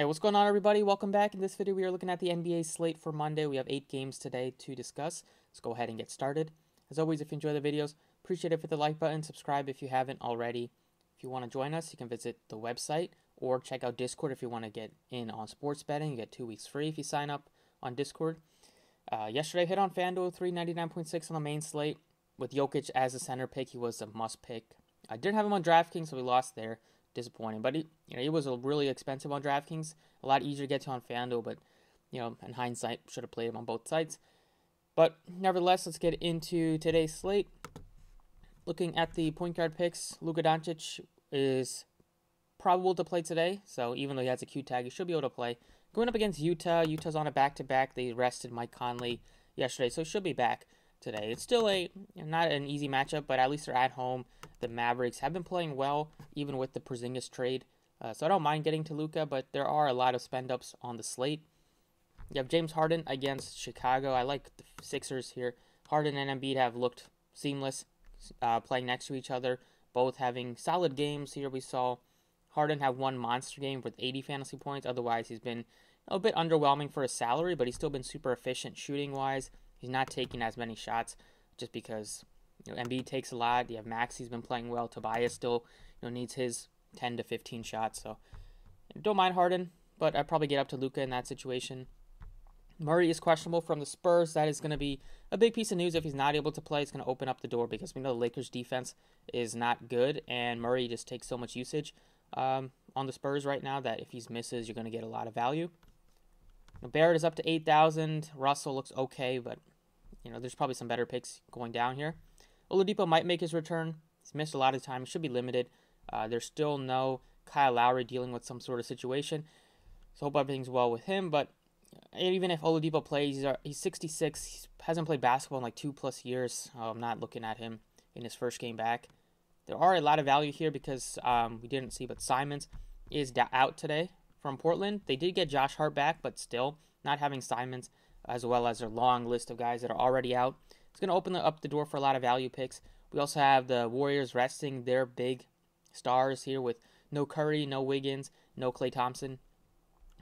Hey, what's going on, everybody? Welcome back. In this video, we are looking at the NBA slate for Monday. We have eight games today to discuss. Let's go ahead and get started. As always, if you enjoy the videos, appreciate it for the like button. Subscribe if you haven't already. If you want to join us, you can visit the website or check out Discord if you want to get in on sports betting. You get two weeks free if you sign up on Discord. Uh, yesterday, hit on FanDuel 399.6 on the main slate. With Jokic as a center pick, he was a must pick. I didn't have him on DraftKings, so we lost there disappointing. But he, you know, he was a really expensive on DraftKings. A lot easier to get to on FanDuel, but you know, in hindsight, should have played him on both sides. But nevertheless, let's get into today's slate. Looking at the point guard picks, Luka Doncic is probable to play today. So even though he has a Q tag, he should be able to play. Going up against Utah, Utah's on a back to back. They rested Mike Conley yesterday, so he should be back today. It's still a not an easy matchup, but at least they're at home. The Mavericks have been playing well, even with the Porzingis trade. Uh, so I don't mind getting to Luka, but there are a lot of spend ups on the slate. You have James Harden against Chicago. I like the Sixers here. Harden and Embiid have looked seamless, uh, playing next to each other, both having solid games. Here we saw Harden have one monster game with 80 fantasy points. Otherwise, he's been a bit underwhelming for his salary, but he's still been super efficient shooting wise. He's not taking as many shots just because you know, Embiid takes a lot. You have Max, he's been playing well. Tobias still you know needs his 10 to 15 shots. So don't mind Harden, but I'd probably get up to Luka in that situation. Murray is questionable from the Spurs. That is going to be a big piece of news if he's not able to play. It's going to open up the door because we know the Lakers' defense is not good, and Murray just takes so much usage um, on the Spurs right now that if he misses, you're going to get a lot of value. Barrett is up to 8,000. Russell looks okay, but you know there's probably some better picks going down here. Oladipo might make his return. He's missed a lot of time. Should be limited. Uh, there's still no Kyle Lowry dealing with some sort of situation. So hope everything's well with him. But even if Oladipo plays, he's, he's 66. He hasn't played basketball in like two plus years. Uh, I'm not looking at him in his first game back. There are a lot of value here because um, we didn't see, but Simons is out today from Portland. They did get Josh Hart back, but still not having Simons as well as their long list of guys that are already out. It's going to open up the door for a lot of value picks. We also have the Warriors resting their big stars here with no Curry, no Wiggins, no Klay Thompson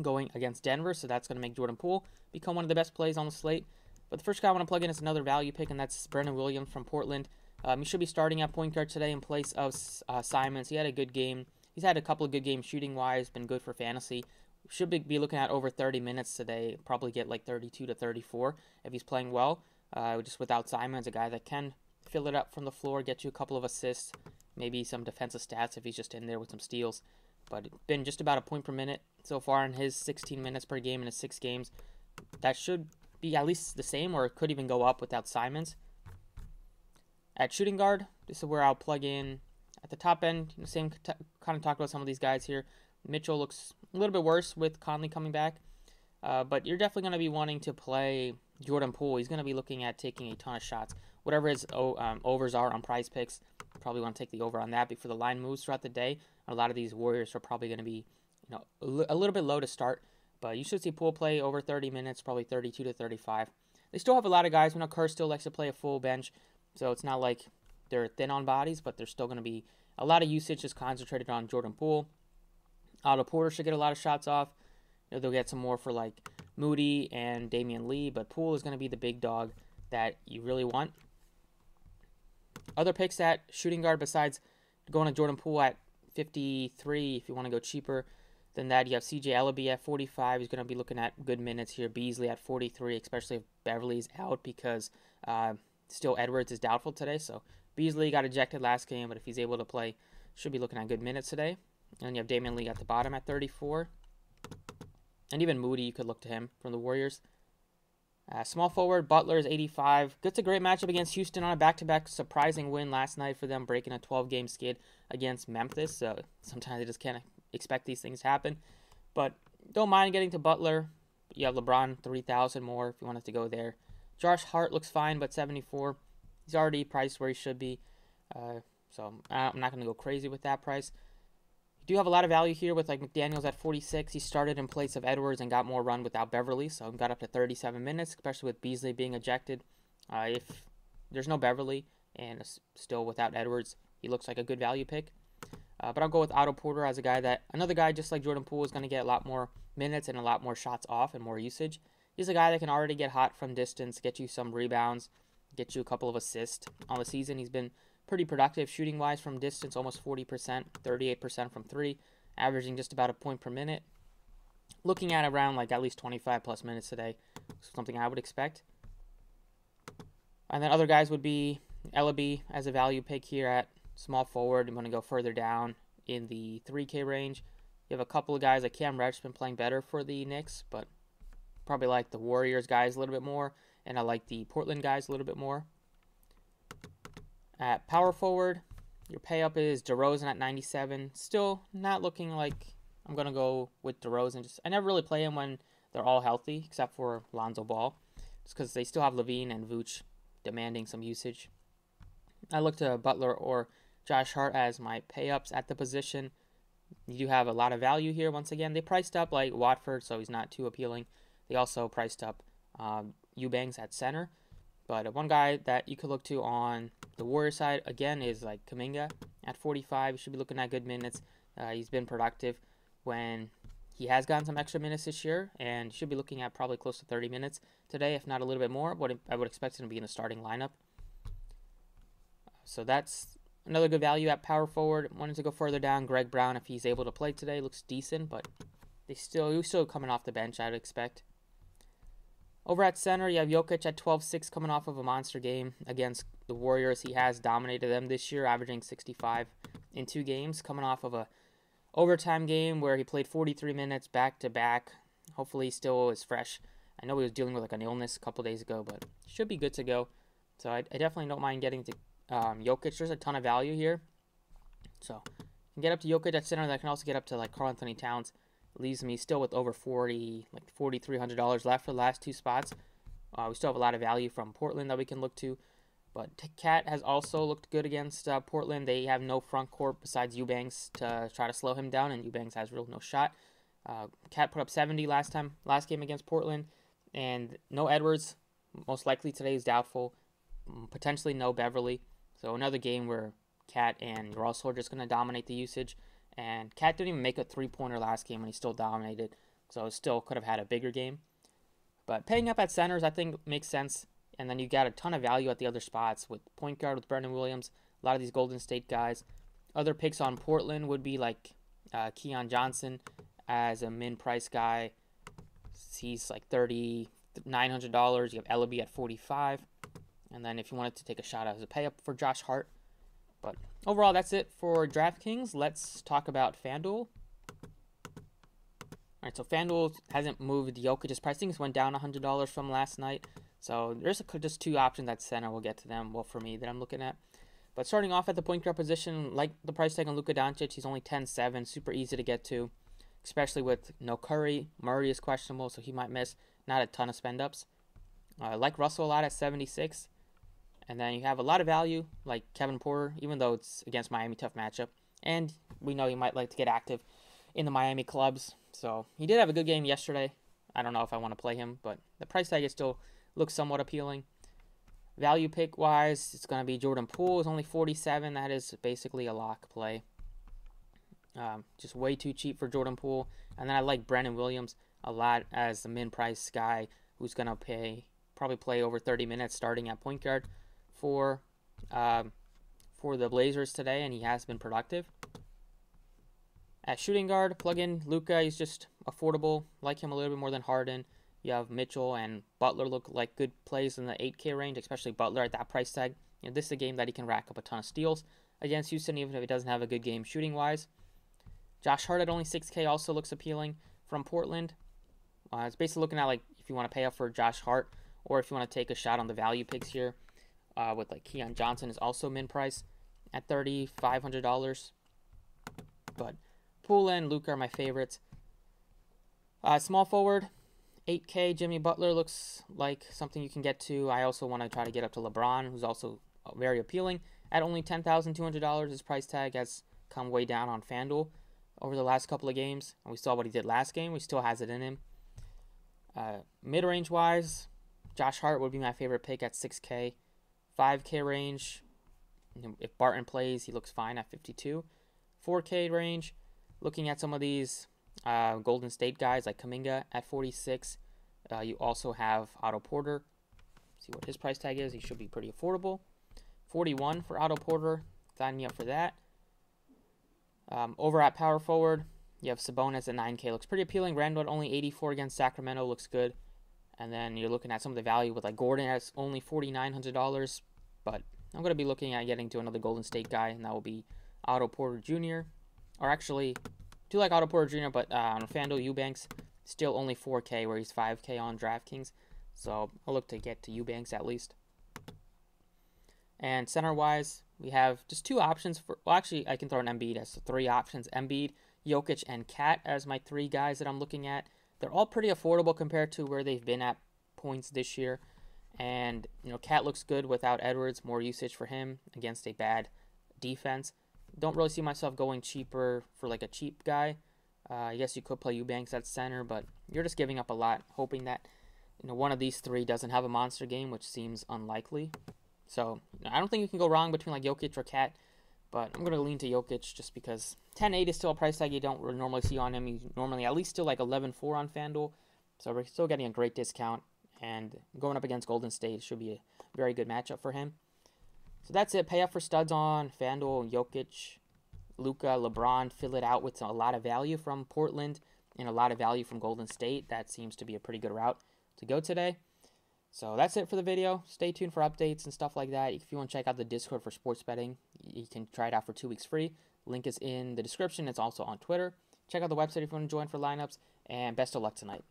going against Denver, so that's going to make Jordan Poole become one of the best plays on the slate. But the first guy I want to plug in is another value pick, and that's Brandon Williams from Portland. Um, he should be starting at point guard today in place of uh, Simons. He had a good game. He's had a couple of good games shooting wise, been good for fantasy. Should be, be looking at over 30 minutes today. Probably get like 32 to 34 if he's playing well. Uh, just without Simons, a guy that can fill it up from the floor, get you a couple of assists, maybe some defensive stats if he's just in there with some steals. But been just about a point per minute so far in his 16 minutes per game in his six games. That should be at least the same, or it could even go up without Simons. At shooting guard, this is where I'll plug in at the top end. Same kind of talk about some of these guys here. Mitchell looks a little bit worse with Conley coming back, uh, but you're definitely going to be wanting to play Jordan Poole. He's going to be looking at taking a ton of shots. Whatever his um, overs are on prize picks, probably want to take the over on that before the line moves throughout the day. A lot of these Warriors are probably going to be, you know, a, little bit low to start, but you should see Poole play over 30 minutes, probably 32 to 35. They still have a lot of guys. We know Kerr still likes to play a full bench, so it's not like they're thin on bodies, but they're still going to be a lot of usage is concentrated on Jordan Poole. Otto Porter should get a lot of shots off. You know, they'll get some more for like Moody and Damion Lee, but Poole is going to be the big dog that you really want. Other picks at shooting guard besides going to Jordan Poole at 53 if you want to go cheaper than that. You have CJ Elleby at 45. He's going to be looking at good minutes here. Beasley at 43, especially if Beverley's out because uh, still Edwards is doubtful today. So Beasley got ejected last game, but if he's able to play, should be looking at good minutes today. And you have Damion Lee at the bottom at 34. And even Moody, you could look to him from the Warriors. Uh, small forward, Butler is 85. Gets a great matchup against Houston on a back to back surprising win last night for them, breaking a 12 game skid against Memphis. So sometimes they just can't expect these things to happen. But don't mind getting to Butler. You have LeBron 3,000 more if you wanted to go there. Josh Hart looks fine, but 74. He's already priced where he should be. Uh, so I'm not going to go crazy with that price. You do have a lot of value here with like McDaniels at 46. He started in place of Edwards and got more run without Beverley, so got up to 37 minutes, especially with Beasley being ejected. Uh, if there's no Beverley and still without Edwards, he looks like a good value pick. Uh, but I'll go with Otto Porter as a guy that another guy just like Jordan Poole is going to get a lot more minutes and a lot more shots off and more usage. He's a guy that can already get hot from distance, get you some rebounds, get you a couple of assists on the season. He's been pretty productive shooting wise from distance, almost 40%, 38% from three, averaging just about a point per minute. Looking at around like at least 25 plus minutes today, something I would expect. And then other guys would be Elleby as a value pick here at small forward. I'm going to go further down in the 3K range. You have a couple of guys like Cam Reddish been playing better for the Knicks, but probably like the Warriors guys a little bit more, and I like the Portland guys a little bit more. At power forward, your pay up is DeRozan at 97. Still not looking like I'm gonna go with DeRozan. Just I never really play him when they're all healthy, except for Lonzo Ball, just because they still have LaVine and Vooch demanding some usage. I look to Butler or Josh Hart as my pay ups at the position. You do have a lot of value here. Once again, they priced up like Watford, so he's not too appealing. They also priced up um, Eubanks at center. But one guy that you could look to on the Warrior side again is like Kuminga at 45. You should be looking at good minutes. Uh, he's been productive when he has gotten some extra minutes this year, and should be looking at probably close to 30 minutes today, if not a little bit more. What I would expect him to be in the starting lineup. So that's another good value at power forward. Wanted to go further down. Greg Brown, if he's able to play today, looks decent, but they still he's still coming off the bench. I'd expect. Over at center, you have Jokic at 12-6 coming off of a monster game against the Warriors. He has dominated them this year, averaging 65 in two games, coming off of a overtime game where he played 43 minutes back to back. Hopefully, still is fresh. I know he was dealing with like an illness a couple days ago, but should be good to go. So I, I definitely don't mind getting to um, Jokic. There's a ton of value here. So you can get up to Jokic at center. That can also get up to like Karl-Anthony Towns. Leaves me still with over 40, like $4,300 left for the last two spots. Uh, we still have a lot of value from Portland that we can look to. But KAT has also looked good against uh, Portland. They have no front court besides Eubanks to try to slow him down, and Eubanks has real no shot. Uh, KAT put up 70 last time, last game against Portland, and no Edwards. Most likely today is doubtful. Mm, potentially no Beverley. So another game where KAT and Russell are just going to dominate the usage. And KAT didn't even make a three pointer last game and he still dominated. So still could have had a bigger game. But paying up at centers, I think, makes sense. And then you got a ton of value at the other spots with point guard with Brandon Williams, a lot of these Golden State guys. Other picks on Portland would be like uh, Keon Johnson as a min price guy. He's like thirty nine hundred dollars. You have Elleby at forty five, and then if you wanted to take a shot as a pay up for Josh Hart, but overall, that's it for DraftKings. Let's talk about FanDuel. All right, so FanDuel hasn't moved Jokic's pricing. It went down $100 from last night. So there's a, just two options at center. We'll get to them. Well, for me, that I'm looking at. But starting off at the point guard position, like the price tag on Luka Doncic, he's only 10-7, super easy to get to, especially with no Curry. Murray is questionable, so he might miss. Not a ton of spend ups. Uh, like Russell a lot at 76. And then you have a lot of value, like Kevin Porter, even though it's against Miami, tough matchup. And we know he might like to get active in the Miami clubs. So he did have a good game yesterday. I don't know if I want to play him, but the price tag is still looks somewhat appealing. Value pick wise, it's going to be Jordan Poole is only 47. That is basically a lock play. Um, just way too cheap for Jordan Poole. And then I like Brandon Williams a lot as the min price guy who's going to pay probably play over 30 minutes starting at point guard for um, for the Blazers today, and he has been productive. At shooting guard, plug in Luka. He's just affordable. Like him a little bit more than Harden. You have Mitchell and Butler look like good plays in the 8K range, especially Butler at that price tag. You know, this is a game that he can rack up a ton of steals against Houston, even if he doesn't have a good game shooting wise. Josh Hart at only 6K also looks appealing from Portland. Uh, it's basically looking at like if you want to pay up for Josh Hart or if you want to take a shot on the value picks here uh, with like Keon Johnson is also min price at thirty five hundred dollars. But Poole and Luke are my favorites. Uh, small forward, 8K. Jimmy Butler looks like something you can get to. I also want to try to get up to LeBron, who's also uh, very appealing. At only $10,200, his price tag has come way down on FanDuel over the last couple of games. And we saw what he did last game. He still has it in him. Uh, Mid range wise, Josh Hart would be my favorite pick at 6K. 5K range. If Barton plays, he looks fine at 52. 4K range. Looking at some of these uh, Golden State guys like Kuminga at 46. Uh, you also have Otto Porter. See what his price tag is. He should be pretty affordable. 41 for Otto Porter. Sign me up for that. Um, over at power forward, you have Sabonis at 9K. Looks pretty appealing. Randle only 84 against Sacramento. Looks good. And then you're looking at some of the value with like Gordon at only $4,900. But I'm going to be looking at getting to another Golden State guy, and that will be Otto Porter Jr. Or actually, do like Otto Porter Jr., but uh, on FanDuel Eubanks, still only 4K, where he's 5K on DraftKings. So I'll look to get to Eubanks at least. And center wise, we have just two options for. Well, actually, I can throw an Embiid as three options: Embiid, Jokic, and KAT as my three guys that I'm looking at. They're all pretty affordable compared to where they've been at points this year. And you know, KAT looks good without Edwards. More usage for him against a bad defense. Don't really see myself going cheaper for like a cheap guy. Uh, I guess you could play Eubanks at center, but you're just giving up a lot, hoping that you know one of these three doesn't have a monster game, which seems unlikely. So I don't think you can go wrong between like Jokic or KAT, but I'm gonna lean to Jokic just because 10.8 is still a price tag you don't normally see on him. He's normally at least still like 11.4 on FanDuel, so we're still getting a great discount. And going up against Golden State should be a very good matchup for him. So that's it. Pay up for studs on FanDuel, Jokic, Luka, LeBron. Fill it out with a lot of value from Portland and a lot of value from Golden State. That seems to be a pretty good route to go today. So that's it for the video. Stay tuned for updates and stuff like that. If you want to check out the Discord for sports betting, you can try it out for two weeks free. Link is in the description. It's also on Twitter. Check out the website if you want to join for lineups. And best of luck tonight.